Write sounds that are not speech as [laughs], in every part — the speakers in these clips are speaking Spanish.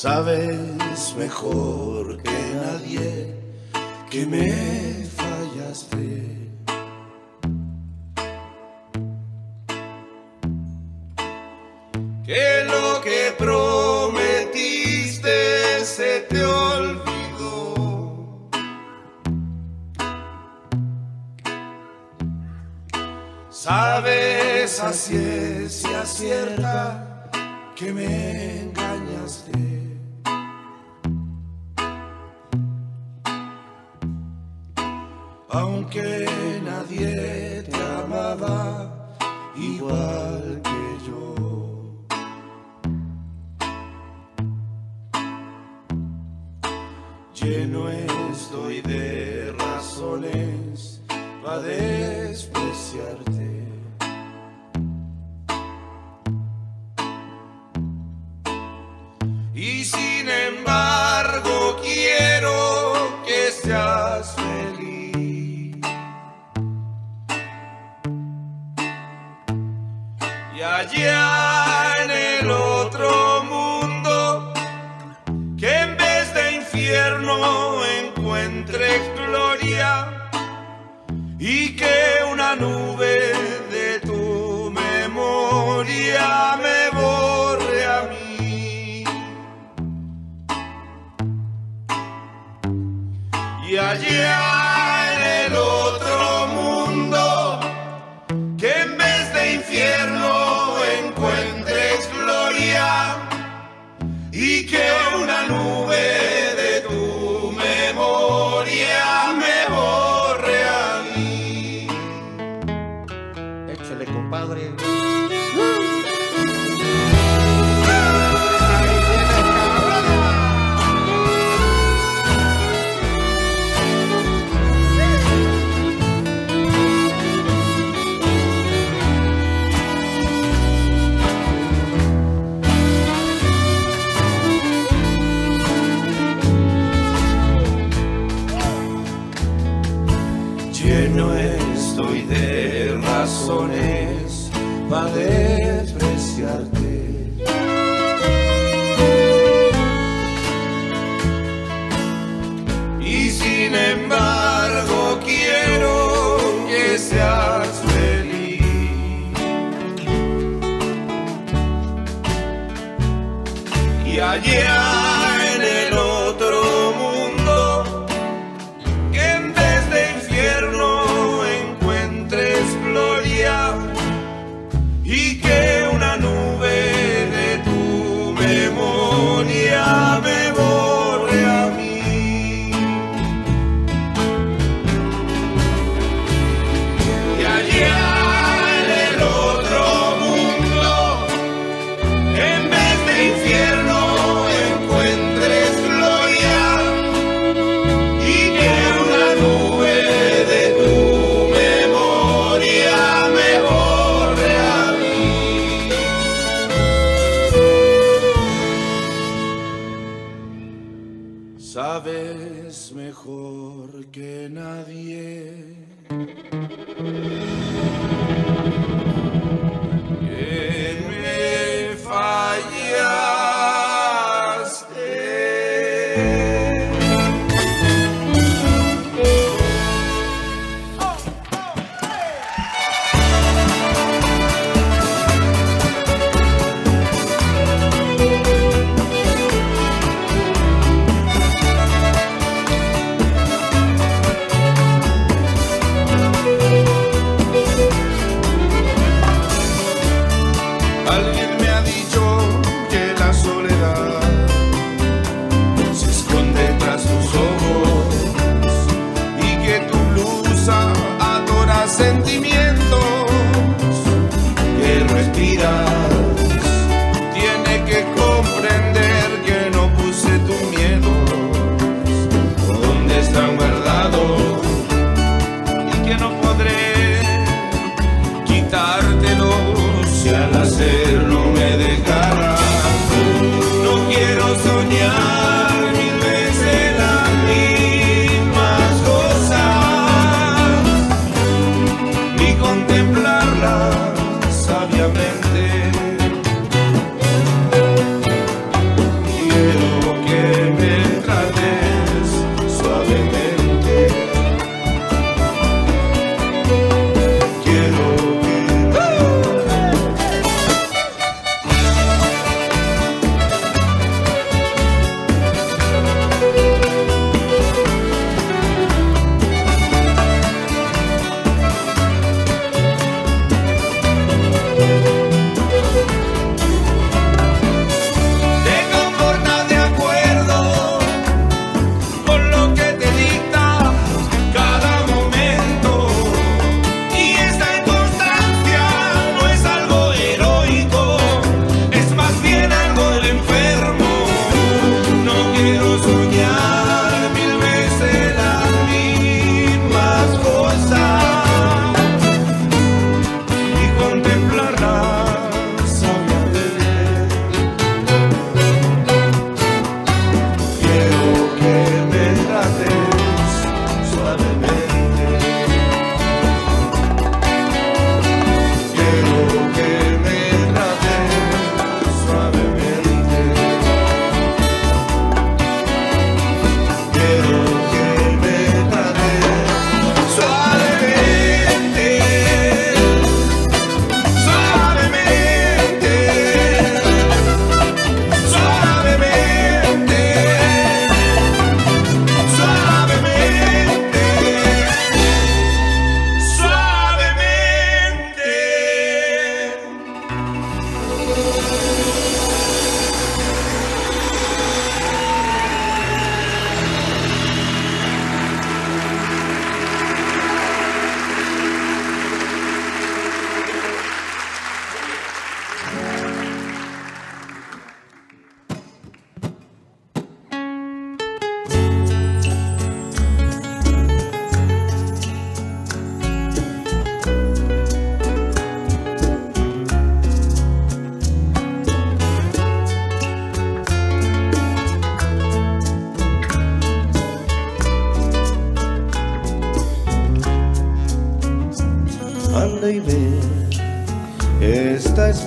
Sabes mejor que nadie que me fallaste. Que lo que prometiste se te olvidó. Sabes así es y acierta que me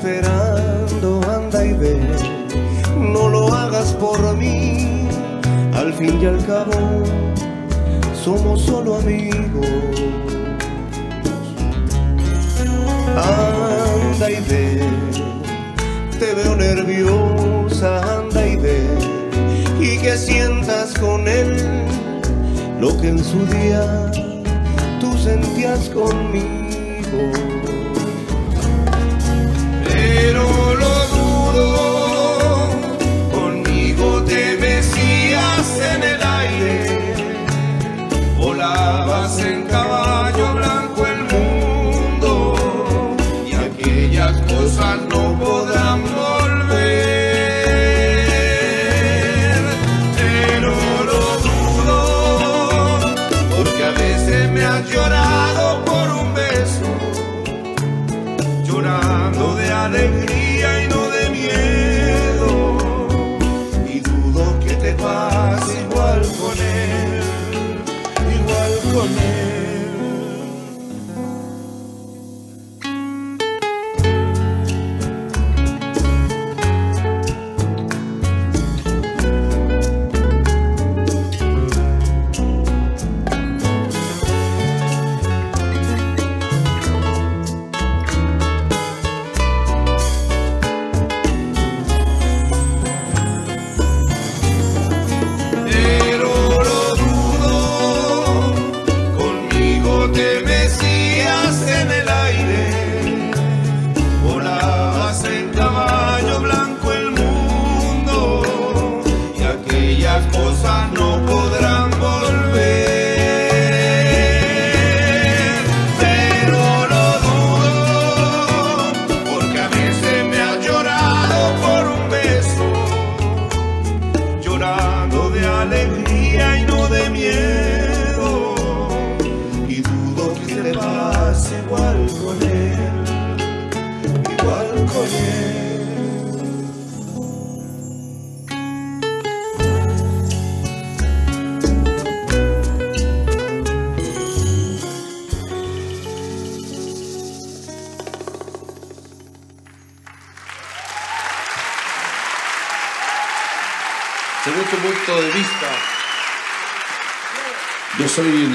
esperando anda y ve, no lo hagas por mí, al fin y al cabo somos solo amigos. Anda y ve, te veo nerviosa, anda y ve, y que sientas con él lo que en su día tú sentías conmigo.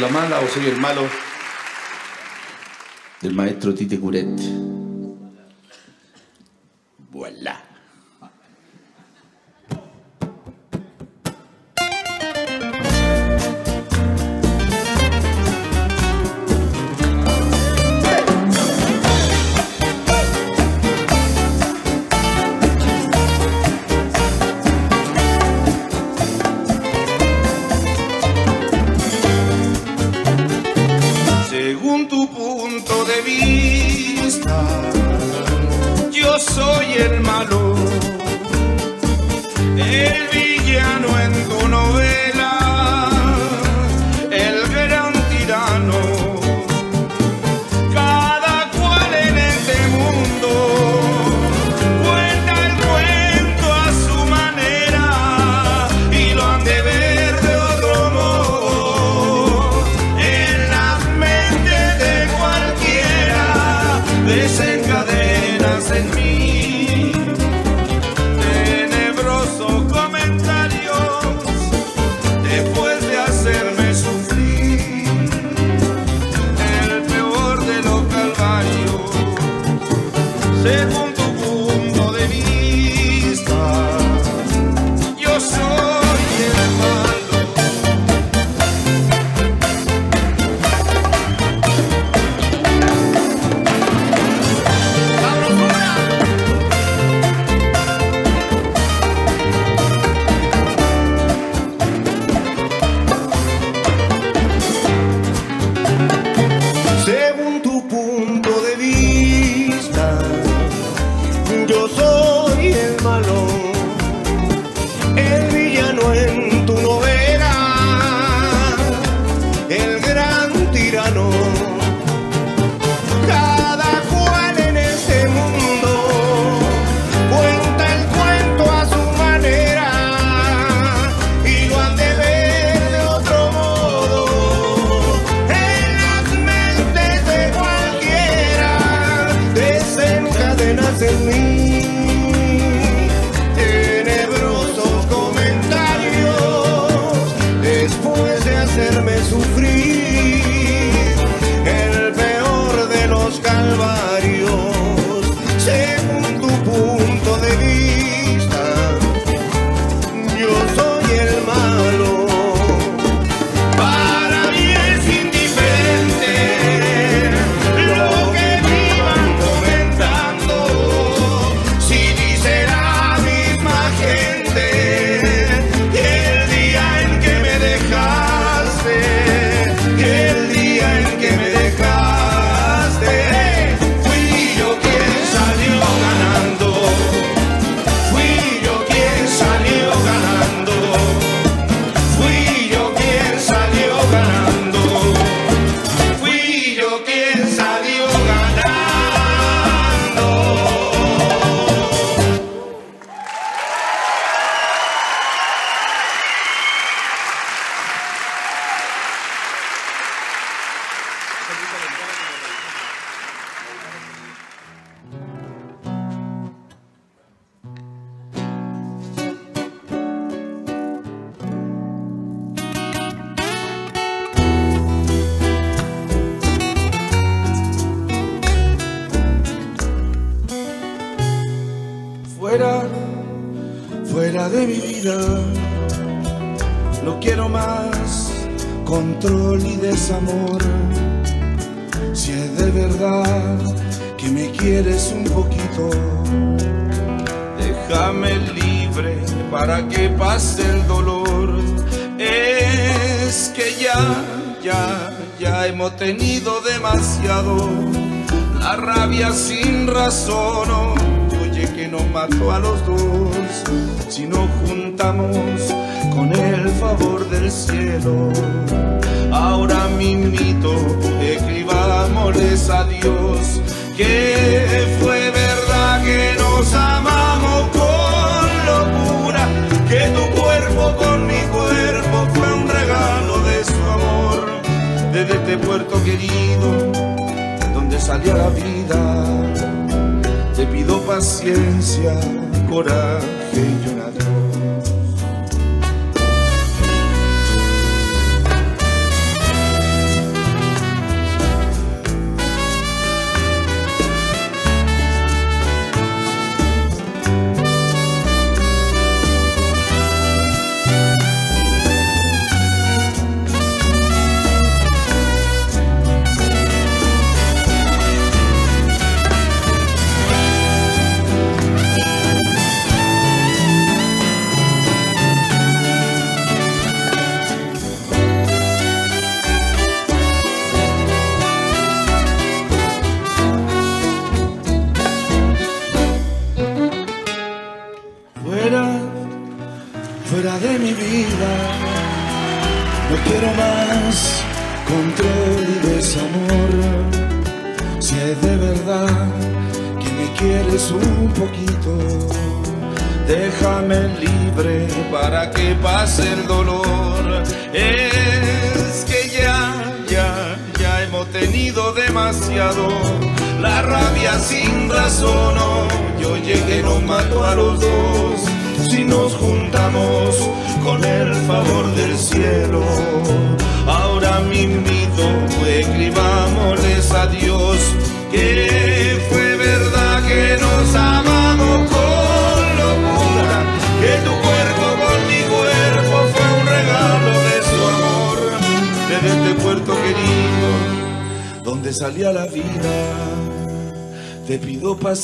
mala o soy el malo del maestro Tite Curet. Voilà.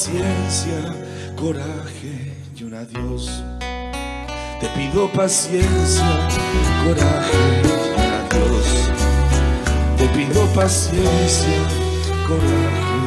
paciencia, coraje y un adiós. Te pido paciencia, coraje y un adiós. Te pido paciencia, coraje.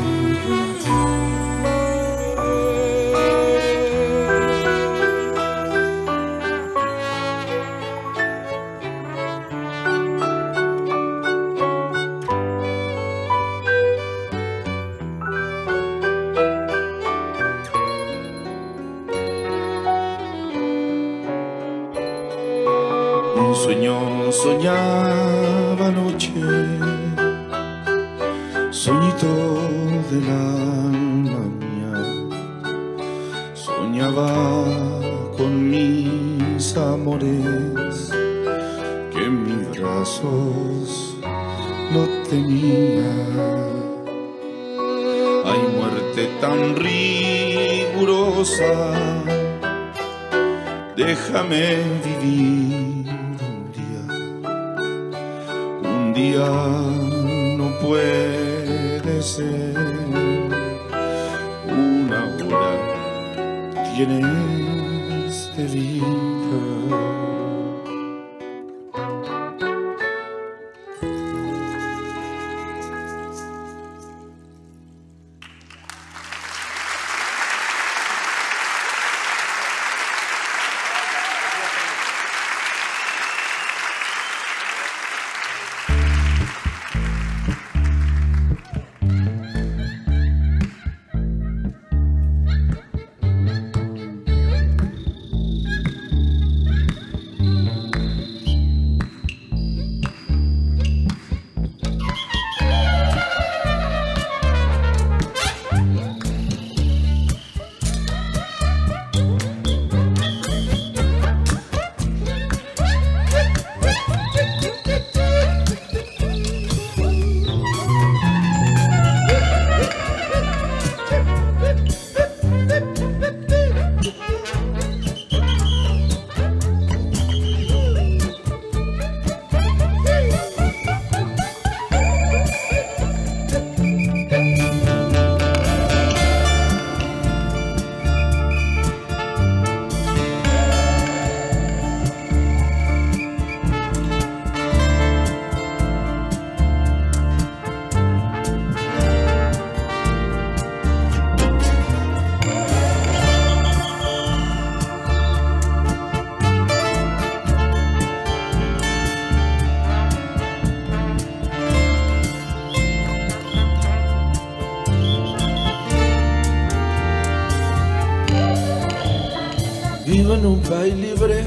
Un país libre,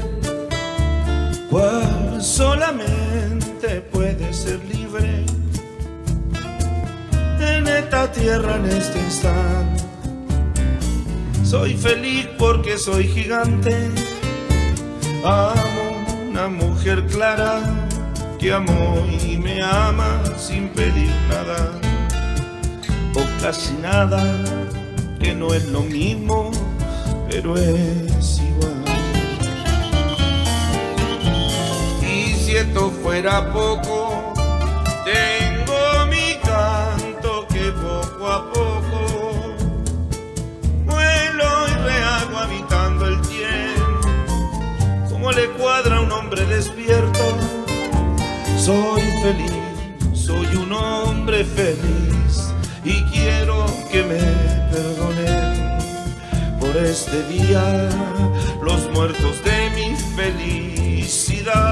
cual solamente puede ser libre en esta tierra, en este instante. Soy feliz porque soy gigante, amo una mujer clara que amó y me ama sin pedir nada o casi nada, que no es lo mismo, pero es fuera poco, tengo mi canto que poco a poco vuelo y rehago habitando el tiempo, como le cuadra a un hombre despierto. Soy feliz, soy un hombre feliz y quiero que me perdonen por este día los muertos de mi felicidad.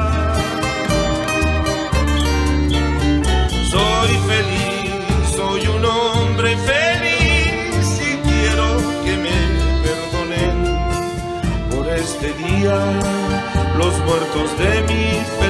Los muertos de mi felicidad.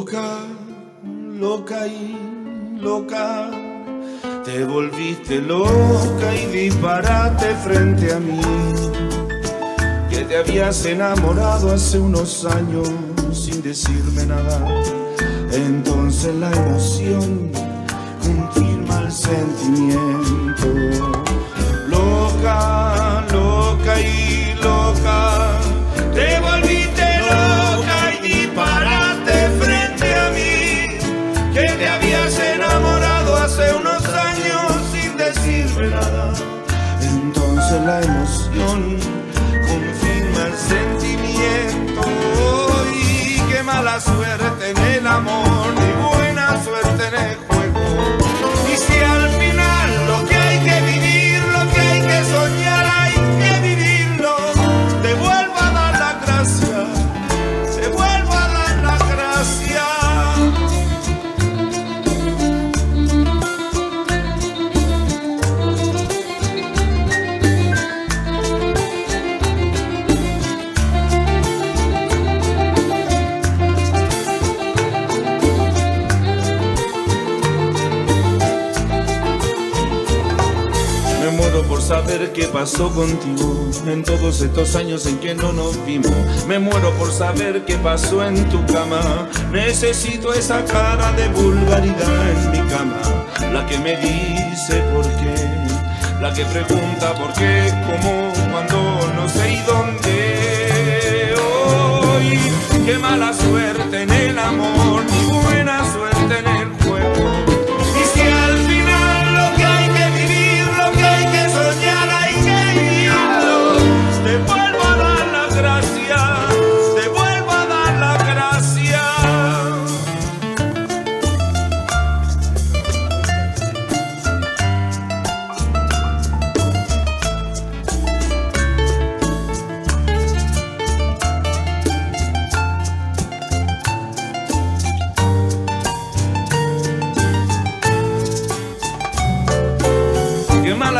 Loca, loca y loca, te volviste loca y disparaste frente a mí, que te habías enamorado hace unos años sin decirme nada. Entonces la emoción confirma el sentimiento. Loca qué pasó contigo en todos estos años en que no nos vimos. Me muero por saber qué pasó en tu cama. Necesito esa cara de vulgaridad en mi cama, la que me dice por qué, la que pregunta por qué, cómo, cuándo, no sé y dónde. Hoy, qué mala suerte en el amor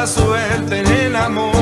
mala suerte en el amor.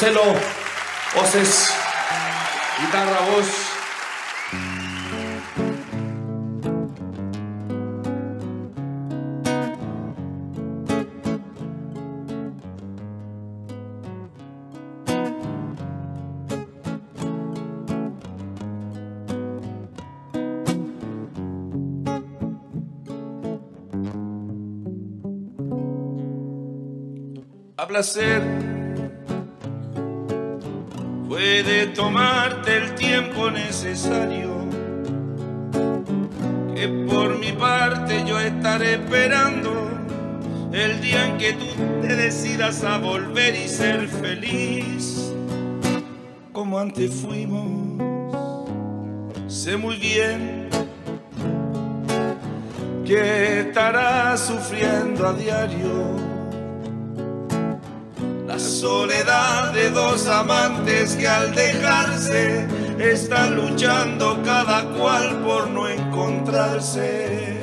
Marcelo, voces, guitarra, voz. A placer diario. La soledad de dos amantes que al dejarse están luchando cada cual por no encontrarse.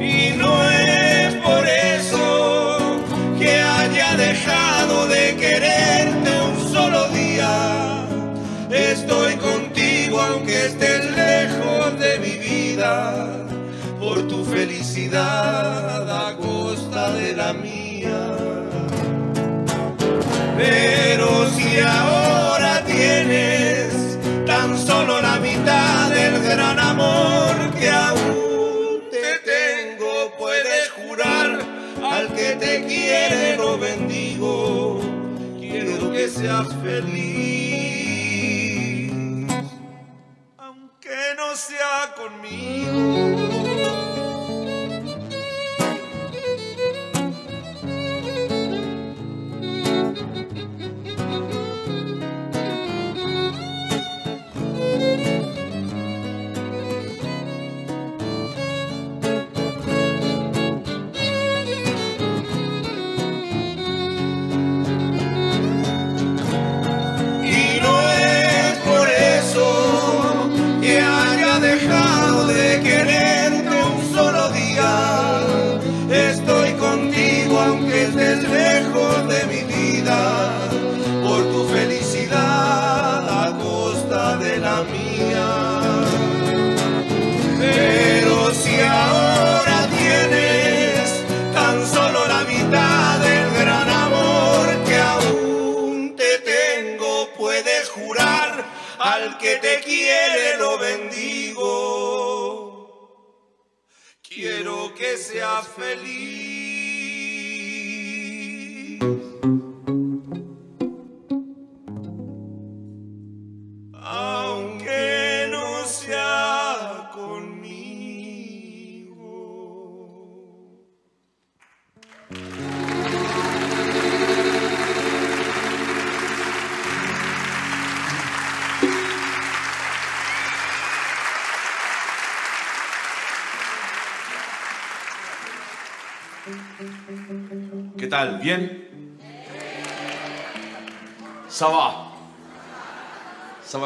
Y no es por eso que haya dejado de querer tu felicidad a costa de la mía. Pero si ahora tienes tan solo la mitad del gran amor que aún te tengo, puedes jurar al que te quiere lo bendigo. Quiero que seas feliz.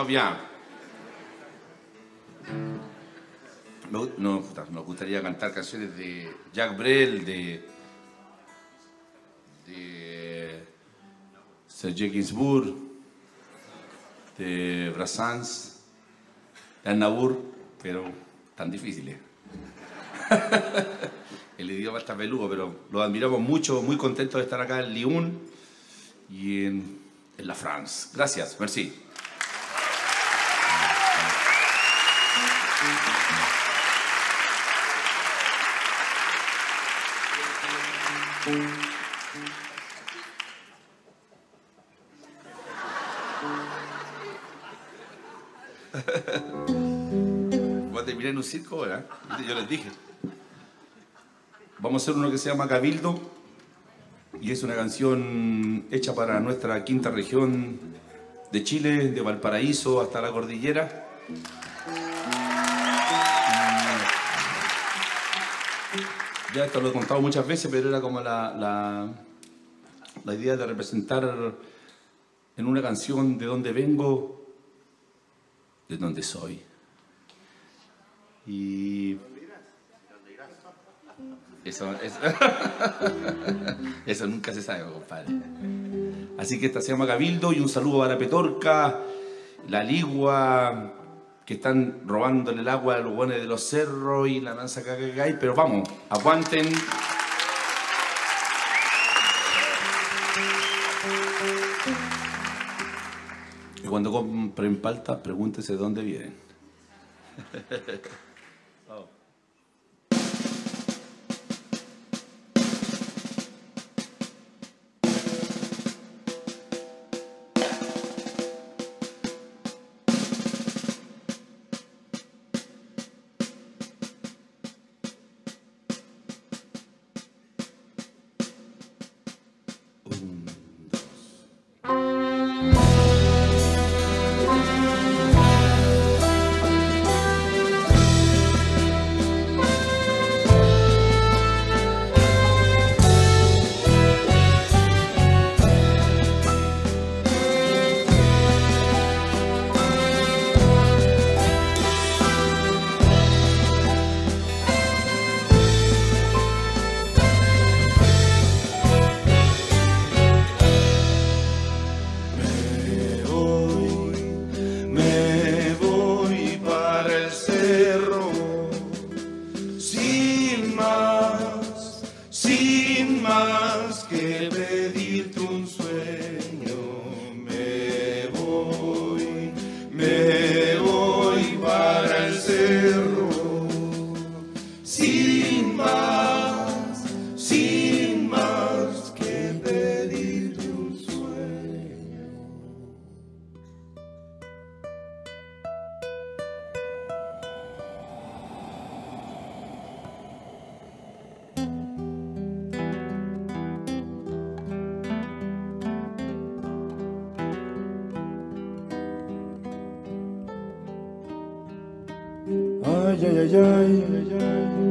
Bien. Nos gustaría cantar canciones de Jacques Brel, de, de Serge Gainsbourg, de Brassens, de Aznavour, pero tan difíciles. [laughs] El idioma está peludo, pero lo admiramos mucho, muy contentos de estar acá en Lyon y en la France. Gracias, merci. Voy a terminar en un circo ahora. Yo les dije. Vamos a hacer uno que se llama Cabildo y es una canción hecha para nuestra quinta región de Chile, de Valparaíso hasta la cordillera. Ya esto lo he contado muchas veces, pero era como la, la, idea de representar en una canción de dónde vengo, de dónde soy. Y eso, eso, [laughs] eso nunca se sabe, compadre. Así que esta se llama Cabildo y un saludo a la Petorca, la Ligua, que están robándole el agua a los buenos de los cerros y la mansa cagagay, pero vamos, aguanten. Y cuando compren palta, pregúntese de dónde vienen. [laughs]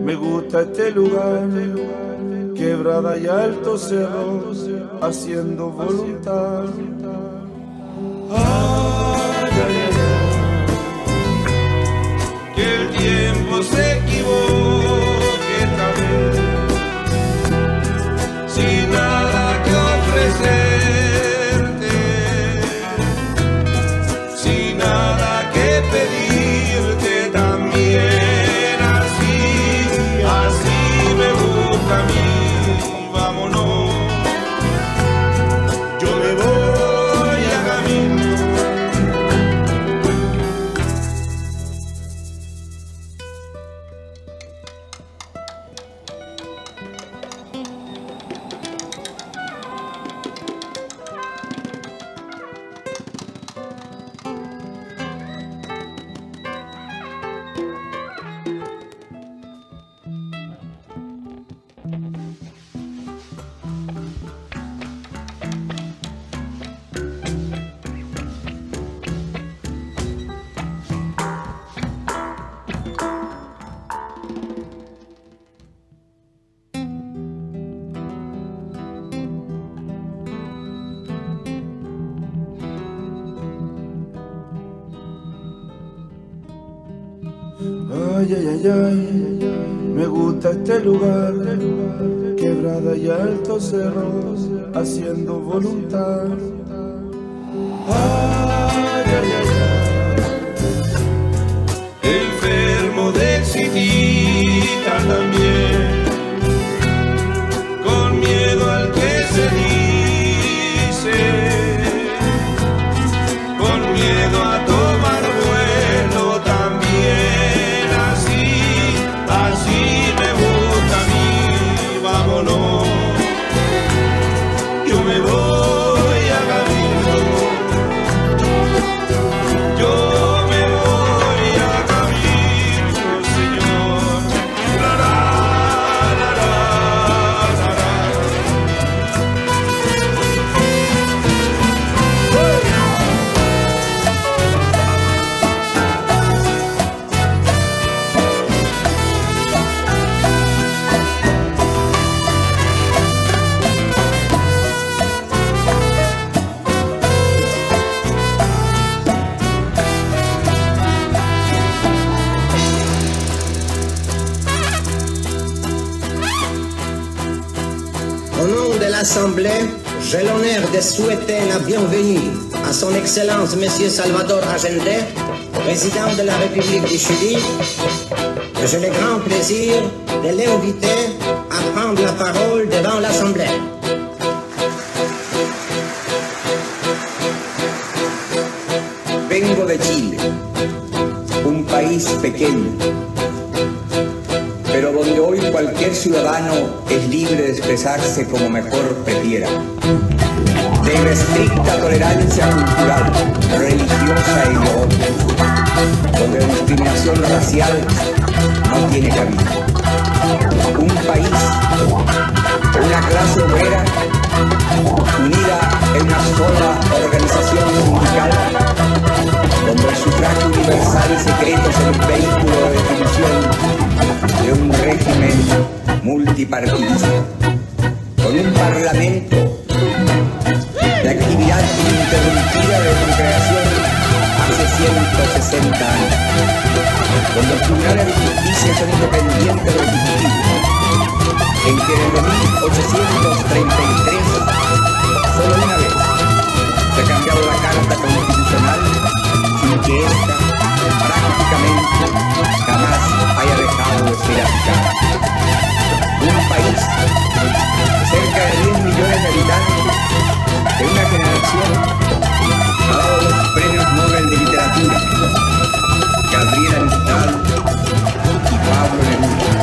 Me gusta este lugar, quebrada y alto cerro, haciendo voluntad. Que el tiempo se equivoque esta de souhaiter la bienvenue à son Excellence Monsieur Salvador Allende, président de la République du Chili. J'ai le grand plaisir de l'inviter à prendre la parole devant l'Assemblée. Vengo de Chile, un país pequeño, pero donde hoy cualquier ciudadano es libre de expresarse como mejor prefiera. De irrestricta tolerancia cultural, religiosa e ideológica, donde la discriminación racial no tiene cabida. Un país, una clase obrera unida en una sola organización sindical, donde el sufragio universal y secreto es el vehículo de definición de un régimen multipartidista, con un parlamento de actividad ininterrumpida de su creación hace 160 años, donde los tribunales de justicia son independientes del Ejecutivo, en que desde 1833, solo una vez, se ha cambiado la Carta Constitucional sin que ésta prácticamente jamás haya dejado de ser aplicada. Un país de cerca de 10 millones de habitantes, de una generación, dado los premios Nobel de Literatura, Gabriela Mistral y Pablo Neruda.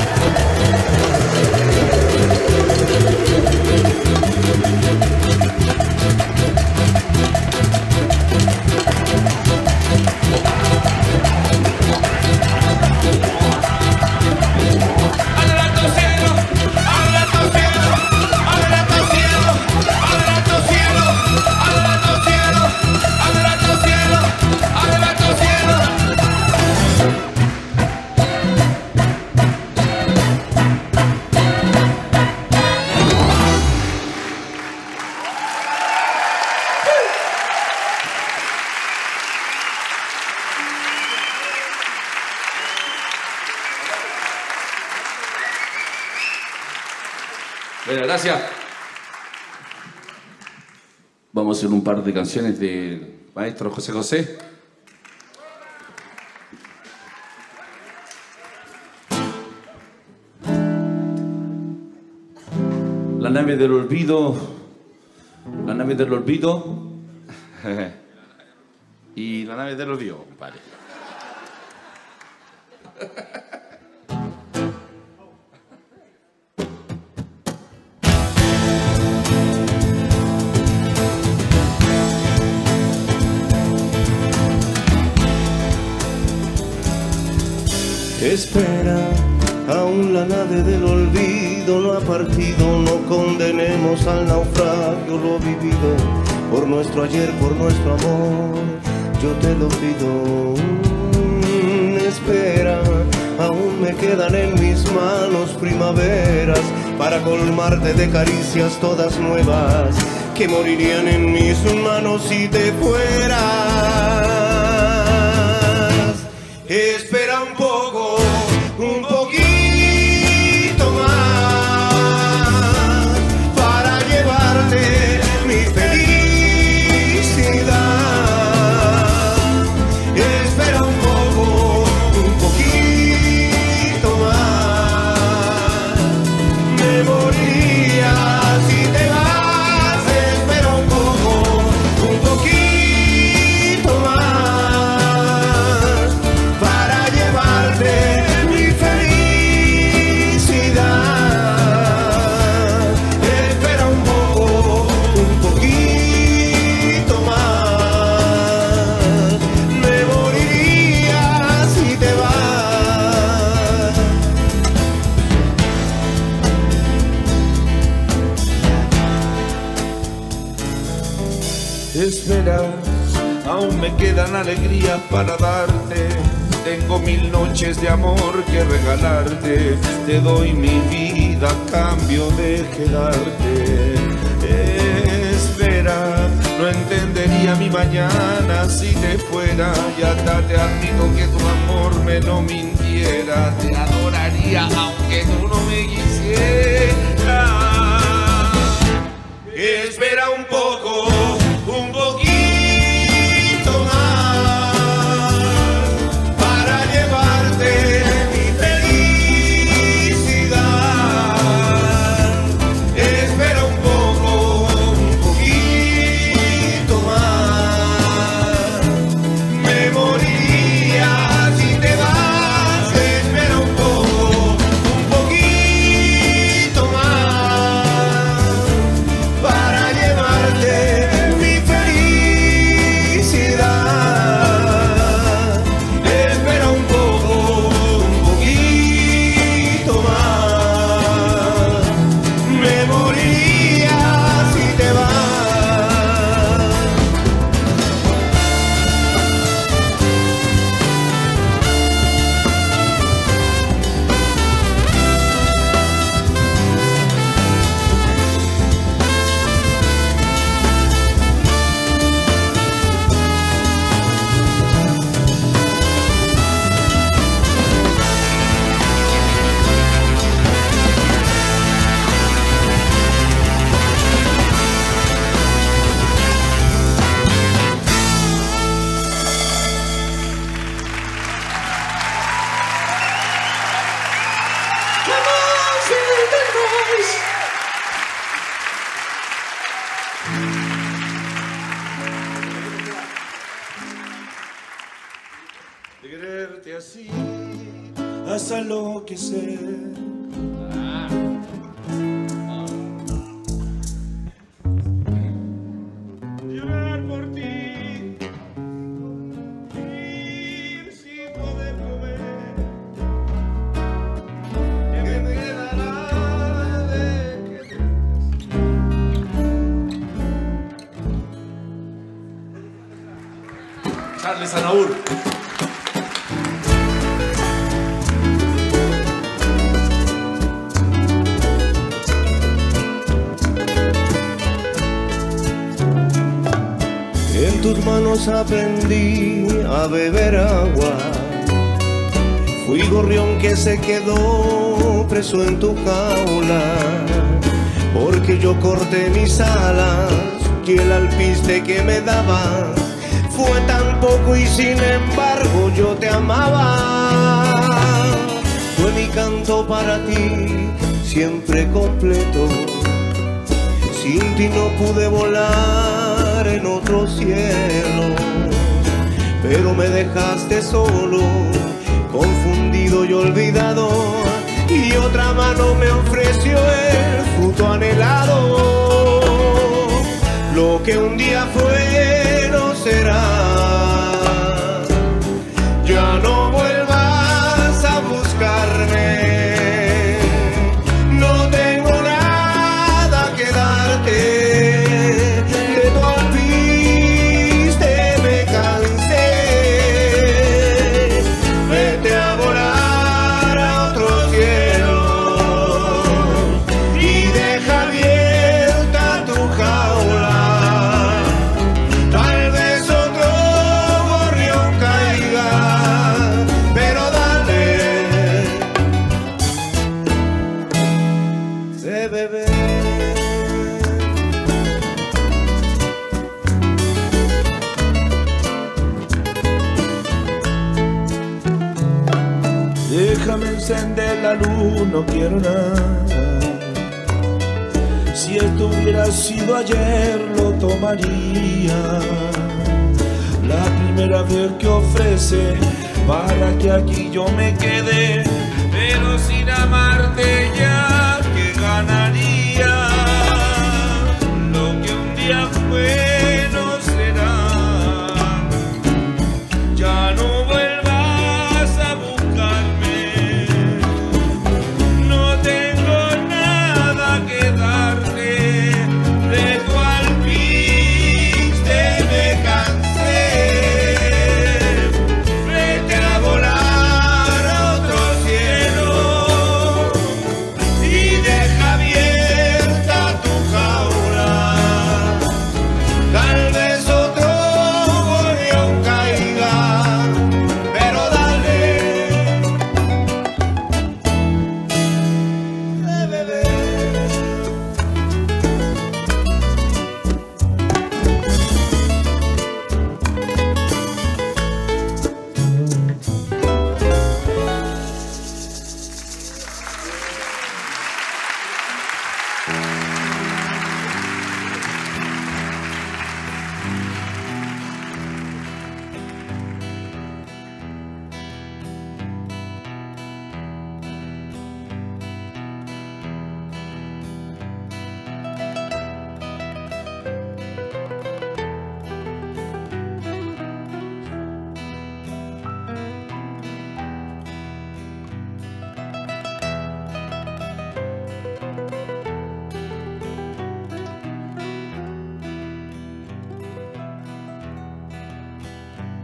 Gracias. Vamos a hacer un par de canciones del maestro José José. La nave del olvido. La nave del olvido. [laughs] y la nave del olvido, compadre. [laughs] Espera, aún la nave del olvido no ha partido, no condenemos al naufragio lo vivido, por nuestro ayer, por nuestro amor, yo te lo pido. Espera, aún me quedan en mis manos primaveras para colmarte de caricias todas nuevas que morirían en mis manos si te fueras. Espera un poco, quedan alegrías para darte. Tengo mil noches de amor que regalarte. Te doy mi vida a cambio de quedarte. Espera, no entendería mi mañana si te fuera. Y hasta te admito que tu amor me lo mintiera. Te adoraría aunque tú no me quisieras. Espera un Fui gorrión que se quedó preso en tu jaula. Porque yo corté mis alas y el alpiste que me dabas fue tan poco y sin embargo yo te amaba. Fue mi canto para ti, siempre completo. Sin ti no pude volar en otro cielo, pero me dejaste solo, confundido y olvidado, y otra mano me ofreció el fruto anhelado. Lo que un día fue no será. Quiero nada. Si esto hubiera sido ayer, lo tomaría. La primera vez que ofrece para que aquí yo me quede, pero sin amarte ya, que ganaría? Lo que un día fue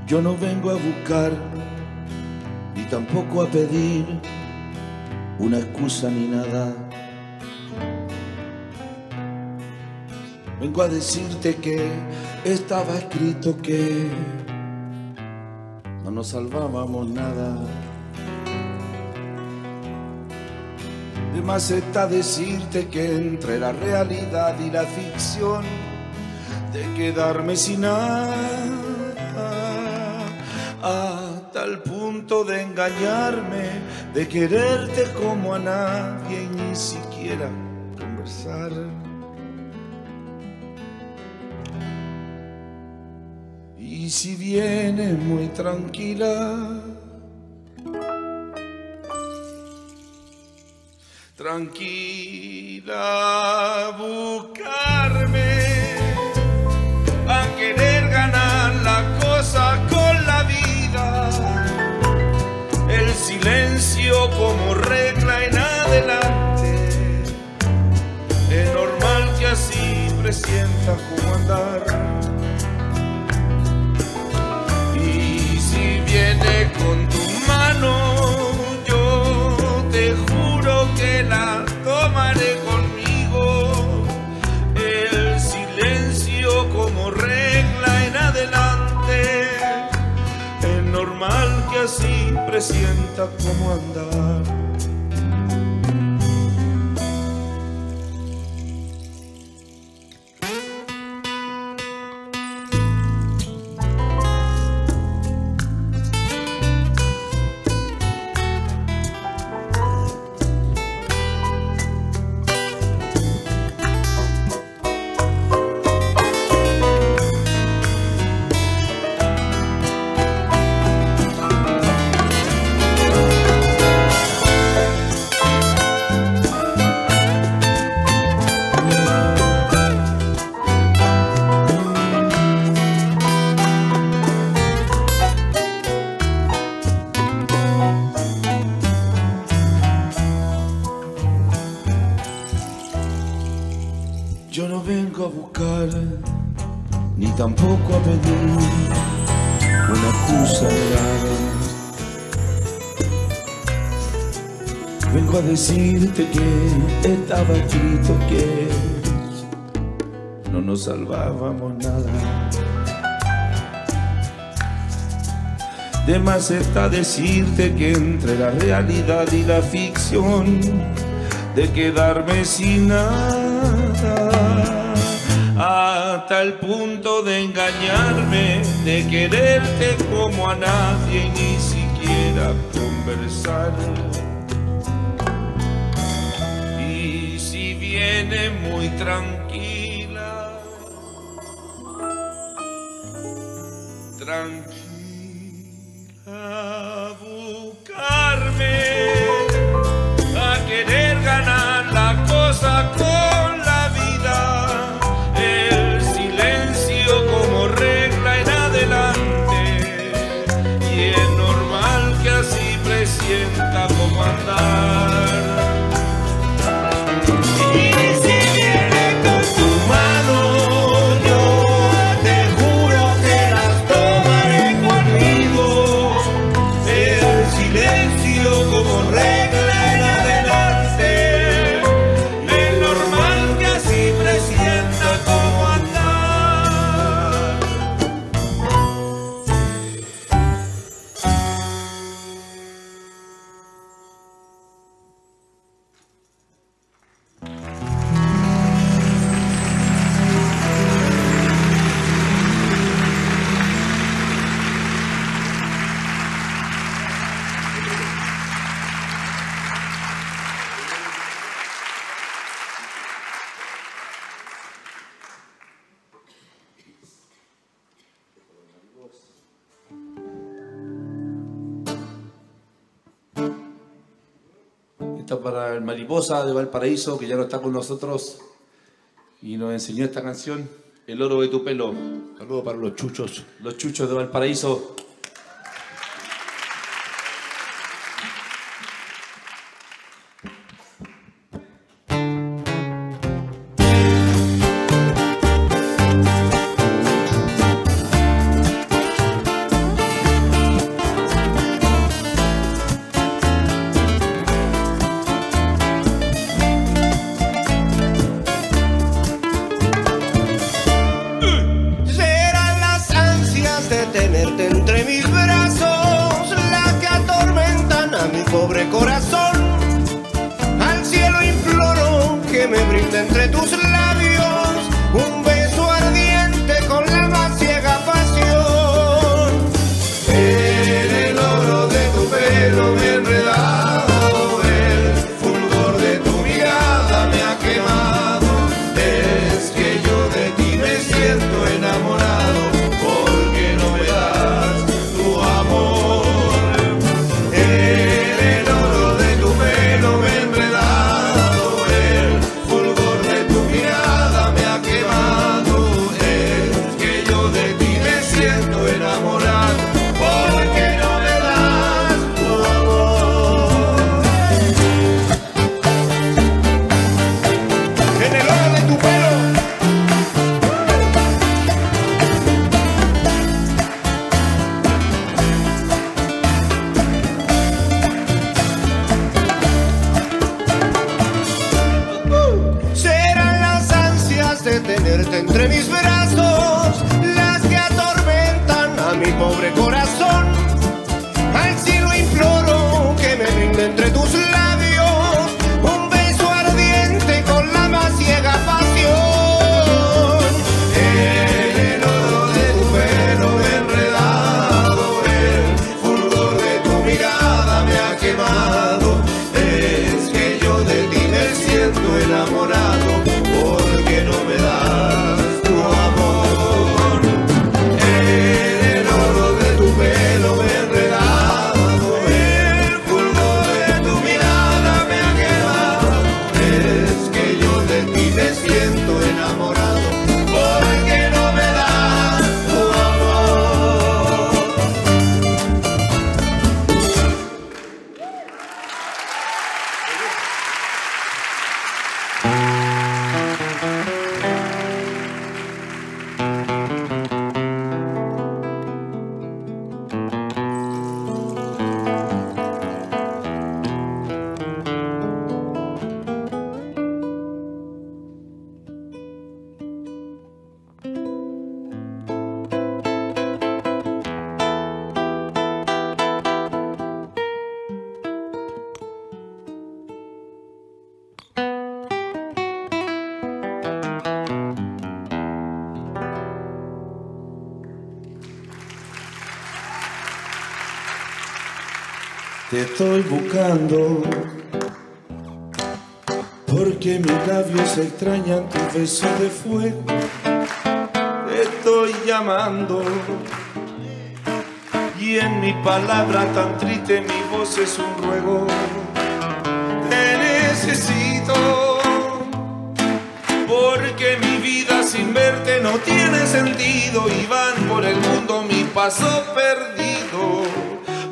Yo no vengo a buscar ni tampoco a pedir una excusa ni nada. Vengo a decirte que estaba escrito que no nos salvábamos nada. De más está decirte que entre la realidad y la ficción, de quedarme sin nada, hasta el punto de engañarme, de quererte como a nadie ni siquiera conversar. Y si vienes muy tranquila, tranquila a buscarme, silencio como regla en adelante, es normal que así presienta como andar. Presienta como andar. Estaba escrito que no nos salvábamos nada. De más está decirte que entre la realidad y la ficción, de quedarme sin nada, hasta el punto de engañarme, de quererte como a nadie ni siquiera conversar. Muy tranquila, Esta para el Mariposa de Valparaíso, que ya no está con nosotros y nos enseñó esta canción, El oro de tu pelo. Saludos para los chuchos. Los chuchos de Valparaíso. estoy buscando porque mis labios extrañan tus besos de fuego. Te estoy llamando y en mi palabra tan triste mi voz es un ruego. Te necesito porque mi vida sin verte no tiene sentido y van por el mundo mi paso perdido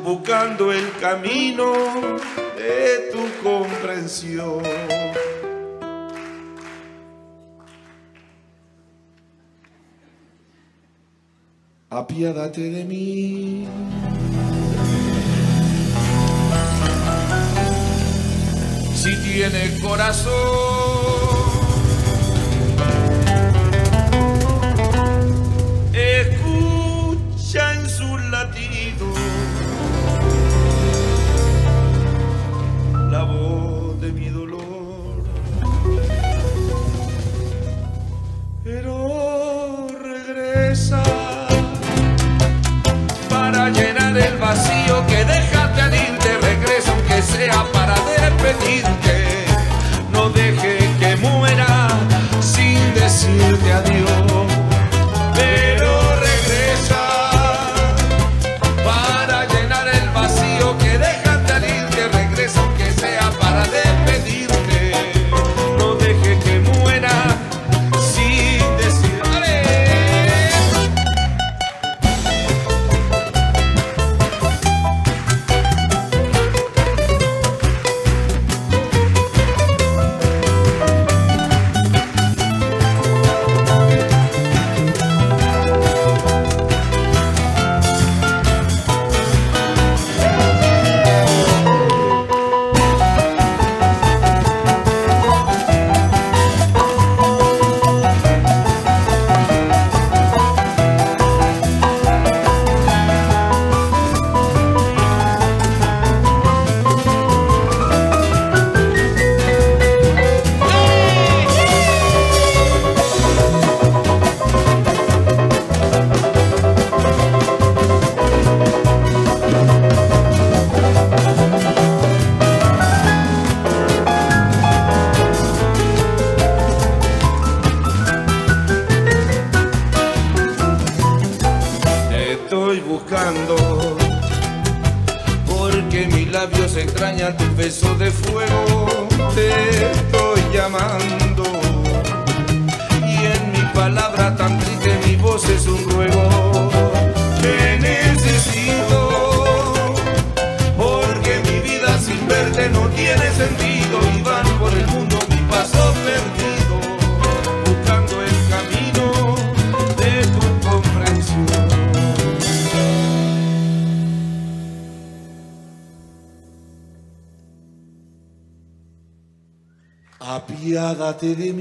buscando el camino de tu comprensión. Apiádate de mí. Si tiene corazón. para llenar el vacío que dejaste al irte, regreso aunque sea para despedirte. Fatih'in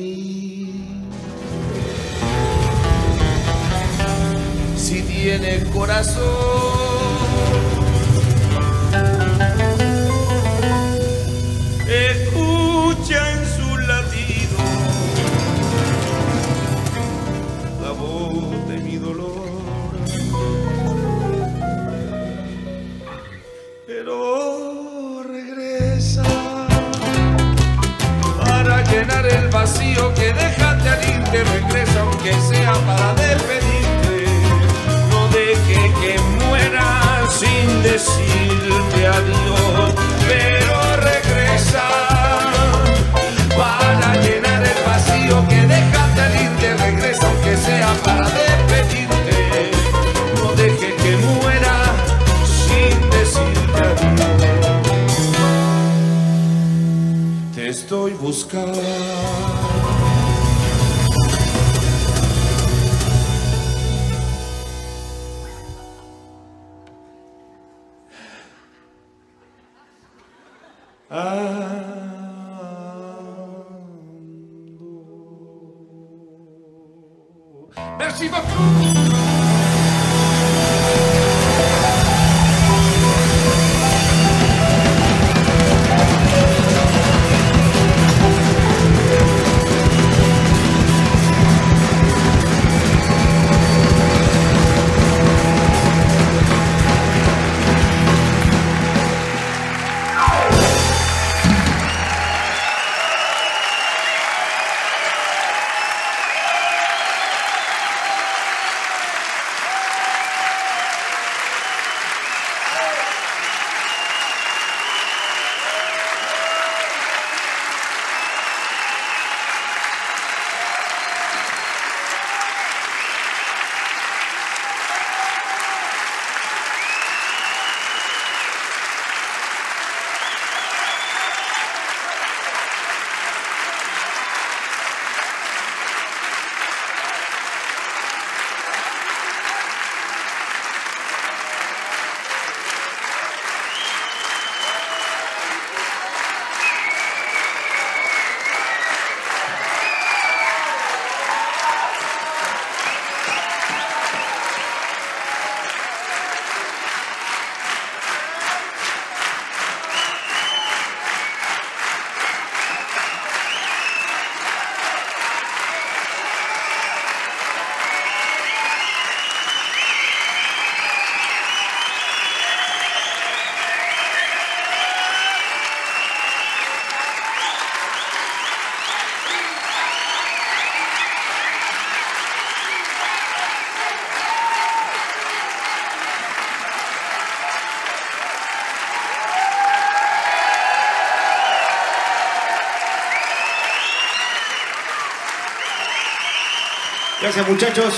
muchachos.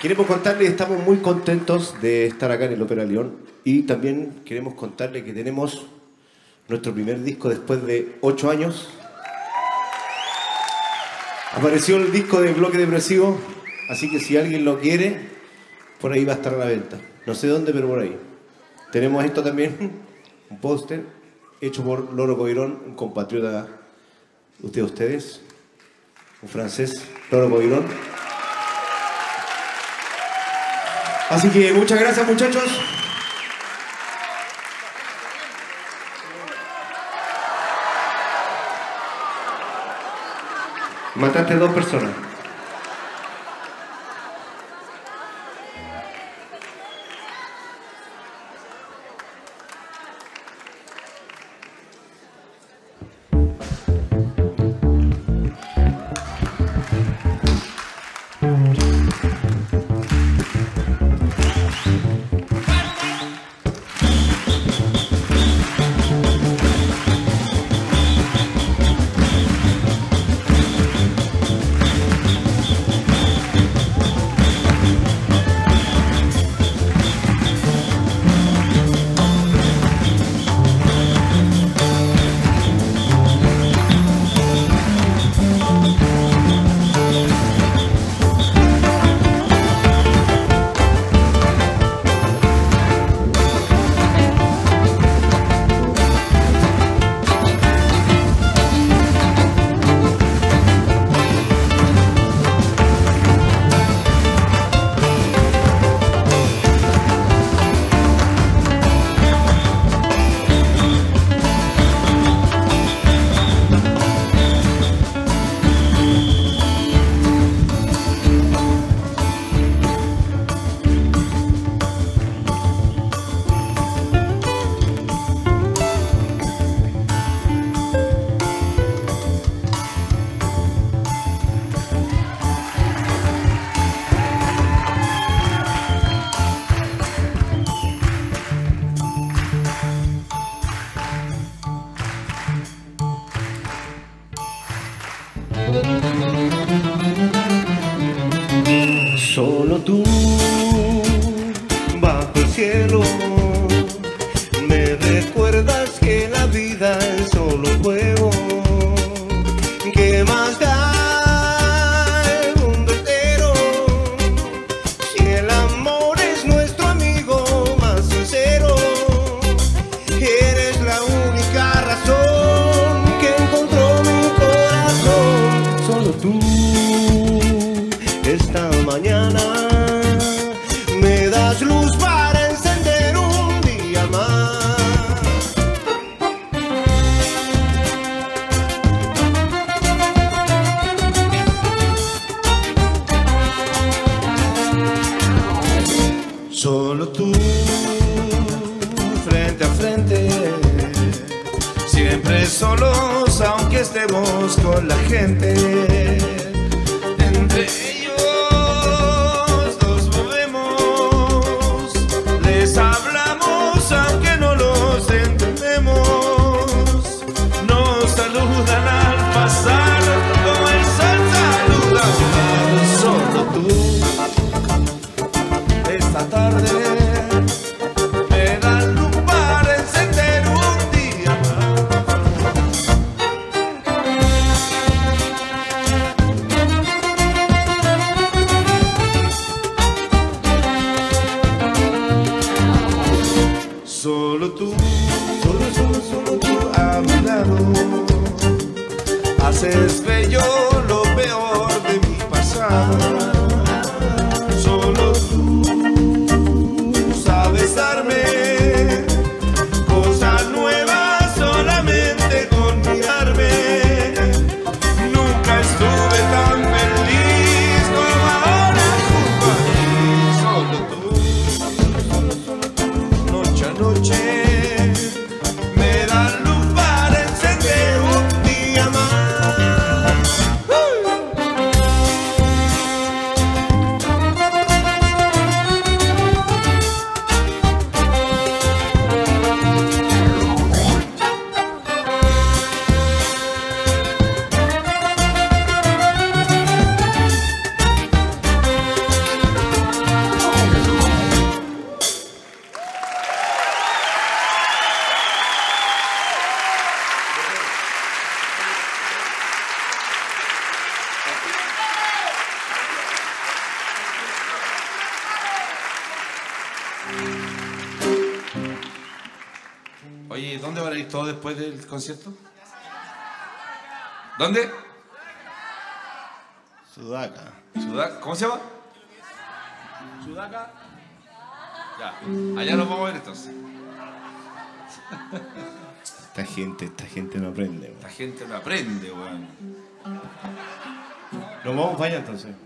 Queremos contarles, estamos muy contentos de estar acá en el Ópera León y también queremos contarles que tenemos nuestro primer disco después de ocho años. Apareció el disco de Bloque Depresivo, así que si alguien lo quiere, por ahí va a estar a la venta. No sé dónde, pero por ahí. Tenemos esto también, un póster hecho por Loro Coirón, un compatriota de ustedes, francés, Loro Coirón. Así que muchas gracias muchachos. Mataste dos personas. mañana. Me das luz para encender un día más. Solo tú, frente a frente, siempre solos, aunque estemos con la gente concierto? ¿Dónde? Sudaca. ¿Cómo se llama? Sudaca. Ya, allá nos vamos a ver entonces. Esta gente, esta gente no aprende, weón. Esta gente no aprende, weón. Nos vamos para allá entonces.